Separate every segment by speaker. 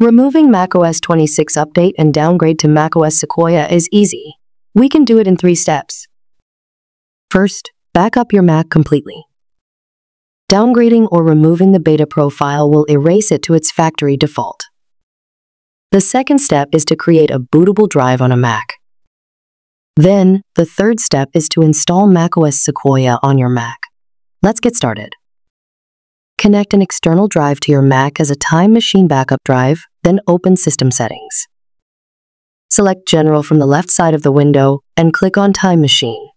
Speaker 1: Removing macOS 26 update and downgrade to macOS Sequoia is easy. We can do it in three steps. First, back up your Mac completely. Downgrading or removing the beta profile will erase it to its factory default. The second step is to create a bootable drive on a Mac. Then, the third step is to install macOS Sequoia on your Mac. Let's get started. Connect an external drive to your Mac as a Time Machine backup drive, then open System Settings. Select General from the left side of the window and click on Time Machine.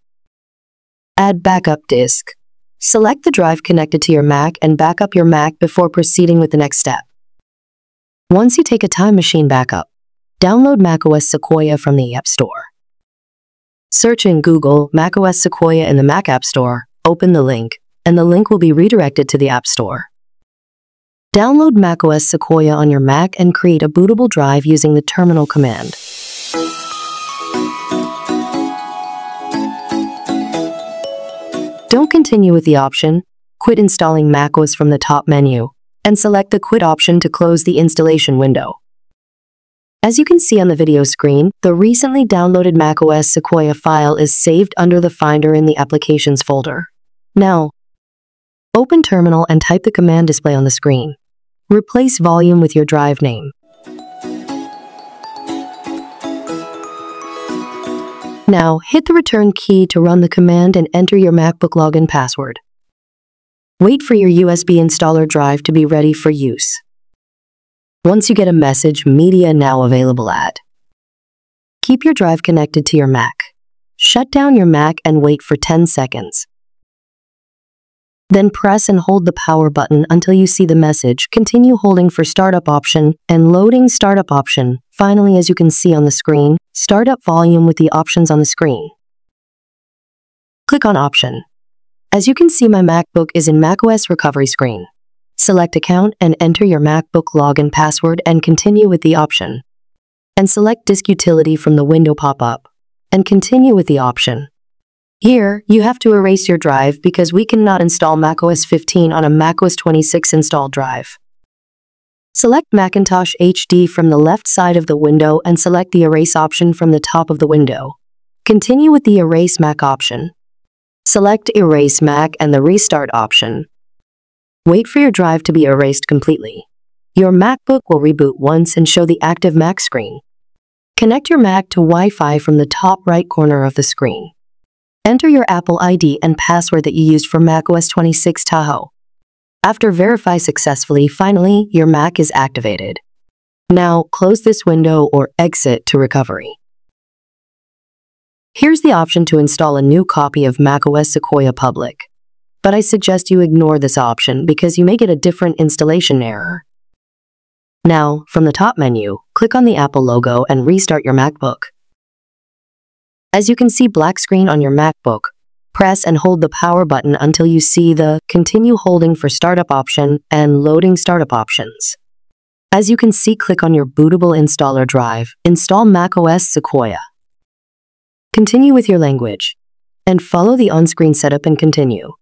Speaker 1: Add Backup Disk. Select the drive connected to your Mac and back up your Mac before proceeding with the next step. Once you take a Time Machine backup, download macOS Sequoia from the App Store. Search in Google macOS Sequoia in the Mac App Store, open the link, and the link will be redirected to the App Store. Download macOS Sequoia on your Mac and create a bootable drive using the terminal command. Don't continue with the option, quit installing macOS from the top menu, and select the quit option to close the installation window. As you can see on the video screen, the recently downloaded macOS Sequoia file is saved under the Finder in the Applications folder. Now, Open Terminal and type the command display on the screen. Replace volume with your drive name. Now, hit the return key to run the command and enter your MacBook login password. Wait for your USB installer drive to be ready for use. Once you get a message, Media Now available at. Keep your drive connected to your Mac. Shut down your Mac and wait for 10 seconds. Then press and hold the power button until you see the message. Continue holding for startup option and loading startup option. Finally, as you can see on the screen, startup volume with the options on the screen. Click on option. As you can see, my MacBook is in macOS recovery screen. Select account and enter your MacBook login password and continue with the option. And select disk utility from the window pop-up and continue with the option. Here, you have to erase your drive because we cannot install macOS 15 on a macOS 26 installed drive. Select Macintosh HD from the left side of the window and select the Erase option from the top of the window. Continue with the Erase Mac option. Select Erase Mac and the Restart option. Wait for your drive to be erased completely. Your MacBook will reboot once and show the active Mac screen. Connect your Mac to Wi-Fi from the top right corner of the screen. Enter your Apple ID and password that you used for macOS 26 Tahoe. After verify successfully, finally, your Mac is activated. Now, close this window or exit to recovery. Here's the option to install a new copy of macOS Sequoia Public. But I suggest you ignore this option because you may get a different installation error. Now, from the top menu, click on the Apple logo and restart your MacBook. As you can see black screen on your MacBook, press and hold the power button until you see the Continue Holding for Startup option and Loading Startup options. As you can see, click on your bootable installer drive, install macOS Sequoia. Continue with your language, and follow the on-screen setup and continue.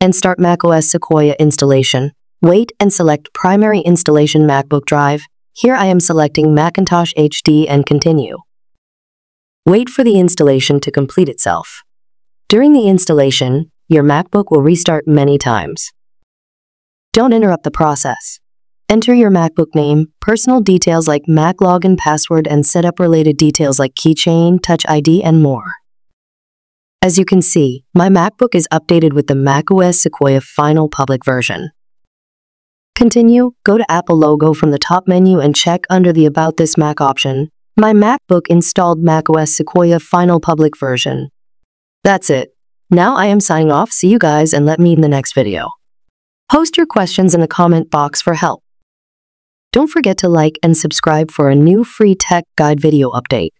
Speaker 1: And start macOS Sequoia installation. Wait and select Primary Installation MacBook Drive. Here I am selecting Macintosh HD and continue. Wait for the installation to complete itself. During the installation, your MacBook will restart many times. Don't interrupt the process. Enter your MacBook name, personal details like Mac login password and setup related details like keychain, Touch ID, and more. As you can see, my MacBook is updated with the macOS Sequoia final public version. Continue, go to Apple logo from the top menu and check under the About This Mac option my MacBook installed macOS Sequoia final public version. That's it. Now I am signing off. See you guys and let me in the next video. Post your questions in the comment box for help. Don't forget to like and subscribe for a new free tech guide video update.